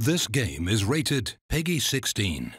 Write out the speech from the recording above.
This game is rated Peggy 16.